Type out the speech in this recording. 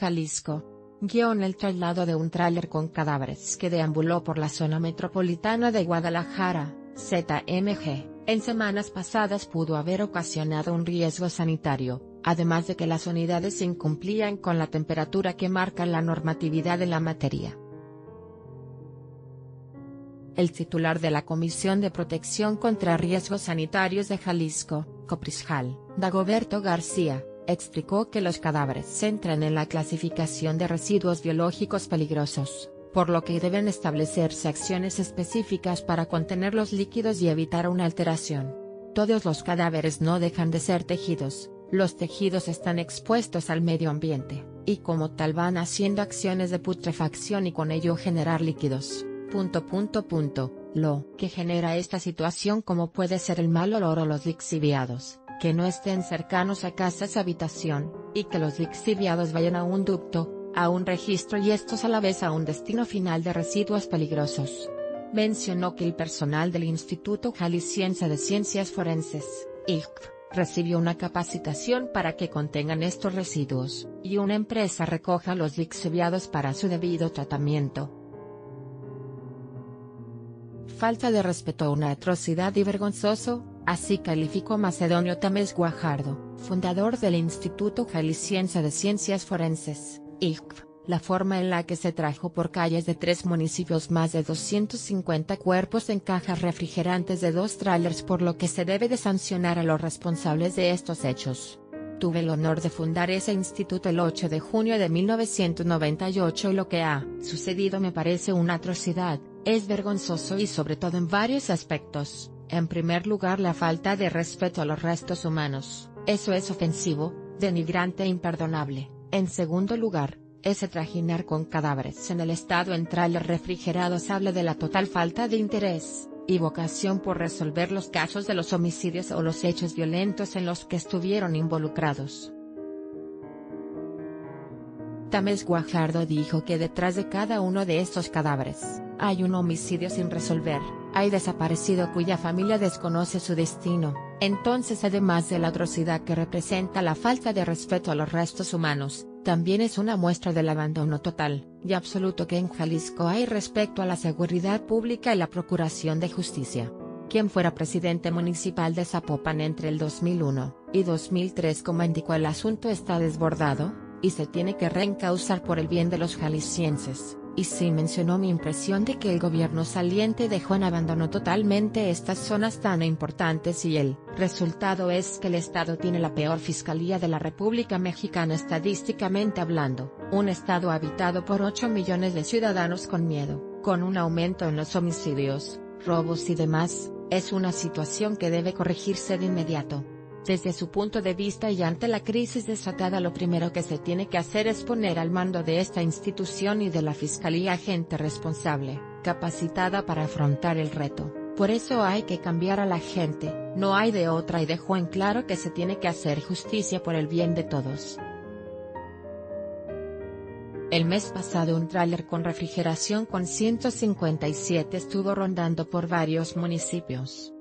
Jalisco. Guión el traslado de un tráiler con cadáveres que deambuló por la zona metropolitana de Guadalajara, ZMG, en semanas pasadas pudo haber ocasionado un riesgo sanitario, además de que las unidades incumplían con la temperatura que marca la normatividad en la materia. El titular de la Comisión de Protección contra Riesgos Sanitarios de Jalisco, Coprisjal, Dagoberto García, explicó que los cadáveres entran en la clasificación de residuos biológicos peligrosos, por lo que deben establecerse acciones específicas para contener los líquidos y evitar una alteración. Todos los cadáveres no dejan de ser tejidos, los tejidos están expuestos al medio ambiente, y como tal van haciendo acciones de putrefacción y con ello generar líquidos. Punto punto punto, lo que genera esta situación como puede ser el mal olor o los lixiviados, que no estén cercanos a casas habitación, y que los lixiviados vayan a un ducto, a un registro y estos a la vez a un destino final de residuos peligrosos. Mencionó que el personal del Instituto Jalisciense de Ciencias Forenses, ICF, recibió una capacitación para que contengan estos residuos, y una empresa recoja los lixiviados para su debido tratamiento falta de respeto una atrocidad y vergonzoso, así calificó Macedonio Tamés Guajardo, fundador del Instituto Jalisciense de Ciencias Forenses, ICF, la forma en la que se trajo por calles de tres municipios más de 250 cuerpos en cajas refrigerantes de dos trailers por lo que se debe de sancionar a los responsables de estos hechos. Tuve el honor de fundar ese instituto el 8 de junio de 1998 y lo que ha sucedido me parece una atrocidad, es vergonzoso y sobre todo en varios aspectos, en primer lugar la falta de respeto a los restos humanos, eso es ofensivo, denigrante e imperdonable, en segundo lugar, ese trajinar con cadáveres en el estado en trailers refrigerados habla de la total falta de interés, y vocación por resolver los casos de los homicidios o los hechos violentos en los que estuvieron involucrados. Tamés Guajardo dijo que detrás de cada uno de estos cadáveres, hay un homicidio sin resolver, hay desaparecido cuya familia desconoce su destino, entonces además de la atrocidad que representa la falta de respeto a los restos humanos, también es una muestra del abandono total y absoluto que en Jalisco hay respecto a la seguridad pública y la procuración de justicia. Quien fuera presidente municipal de Zapopan entre el 2001 y 2003 como indicó el asunto está desbordado, y se tiene que reencauzar por el bien de los jaliscienses y sí mencionó mi impresión de que el gobierno saliente dejó en abandono totalmente estas zonas tan importantes y el resultado es que el Estado tiene la peor fiscalía de la República Mexicana estadísticamente hablando, un Estado habitado por 8 millones de ciudadanos con miedo, con un aumento en los homicidios, robos y demás, es una situación que debe corregirse de inmediato. Desde su punto de vista y ante la crisis desatada lo primero que se tiene que hacer es poner al mando de esta institución y de la Fiscalía gente responsable, capacitada para afrontar el reto. Por eso hay que cambiar a la gente, no hay de otra y dejó en claro que se tiene que hacer justicia por el bien de todos. El mes pasado un tráiler con refrigeración con 157 estuvo rondando por varios municipios.